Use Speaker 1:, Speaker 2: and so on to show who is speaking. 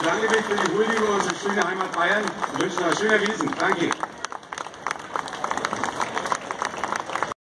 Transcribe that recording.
Speaker 1: bedanke mich für die Huldigung unserer schönen Heimat Bayern und wünsche noch schöne Wiesen. Danke.